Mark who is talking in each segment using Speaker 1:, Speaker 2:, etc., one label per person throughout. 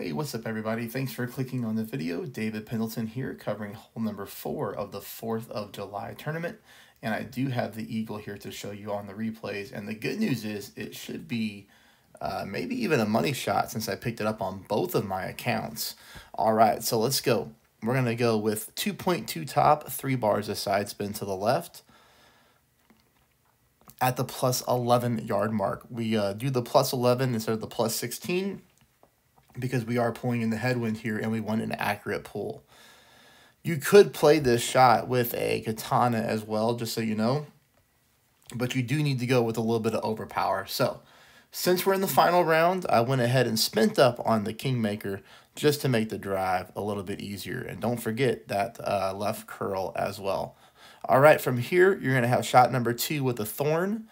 Speaker 1: Hey, what's up everybody? Thanks for clicking on the video. David Pendleton here covering hole number four of the 4th of July tournament. And I do have the Eagle here to show you on the replays. And the good news is it should be uh, maybe even a money shot since I picked it up on both of my accounts. All right, so let's go. We're going to go with 2.2 top, 3 bars of side spin to the left. At the plus 11 yard mark, we uh, do the plus 11 instead of the plus 16 because we are pulling in the headwind here and we want an accurate pull. You could play this shot with a katana as well, just so you know, but you do need to go with a little bit of overpower. So, since we're in the final round, I went ahead and spent up on the Kingmaker just to make the drive a little bit easier. And don't forget that uh, left curl as well. All right, from here, you're going to have shot number two with a Thorn.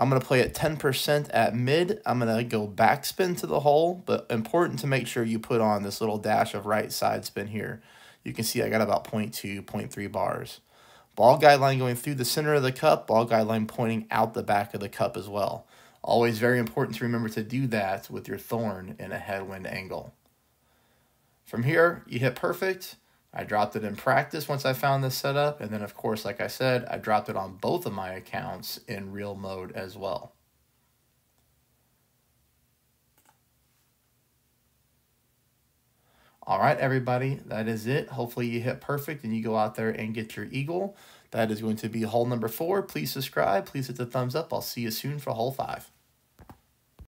Speaker 1: I'm going to play at 10% at mid. I'm going to go backspin to the hole, but important to make sure you put on this little dash of right side spin here. You can see I got about 0.2, 0.3 bars. Ball guideline going through the center of the cup, ball guideline pointing out the back of the cup as well. Always very important to remember to do that with your thorn in a headwind angle. From here, you hit perfect. I dropped it in practice once I found this setup. And then, of course, like I said, I dropped it on both of my accounts in real mode as well. All right, everybody, that is it. Hopefully you hit perfect and you go out there and get your eagle. That is going to be hole number four. Please subscribe. Please hit the thumbs up. I'll see you soon for hole five.